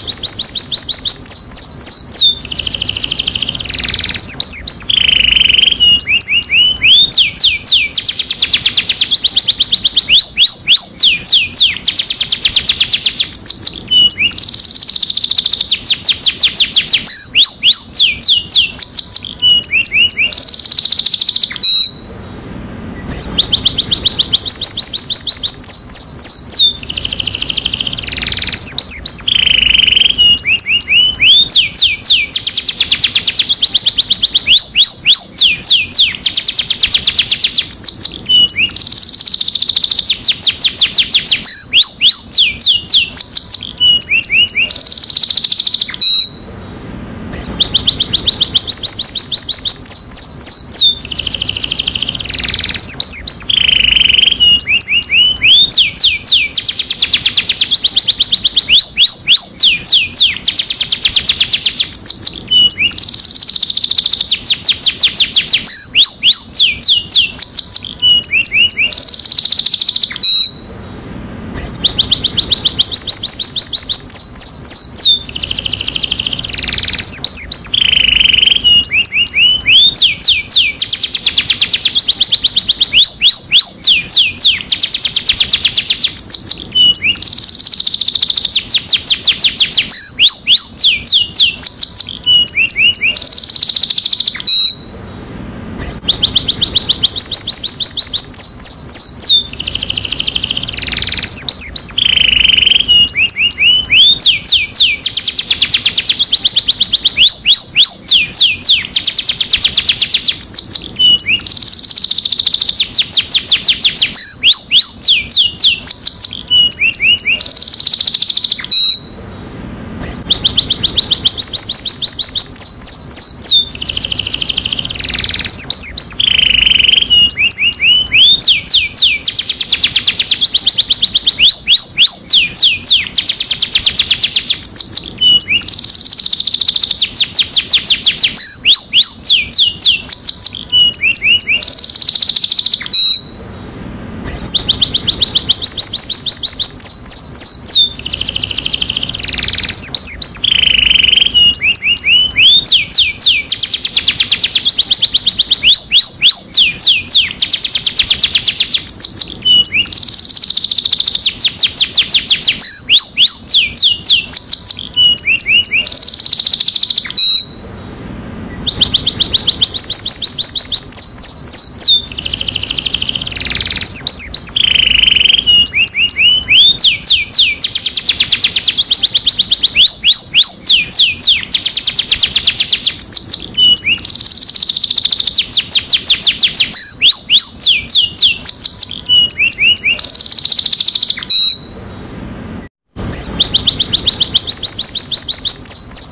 フフフ。you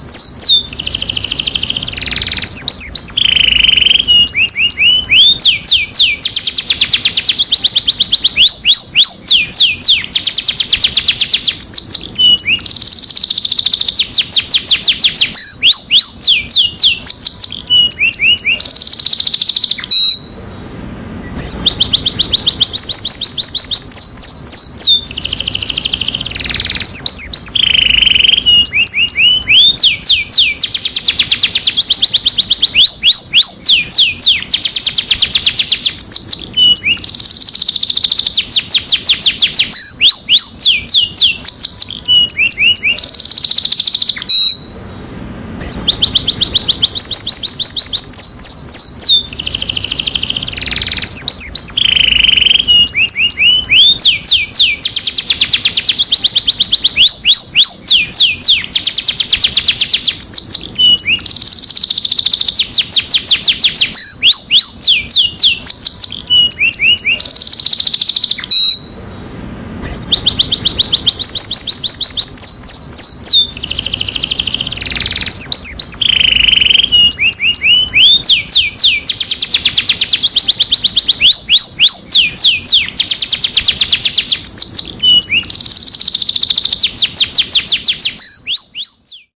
you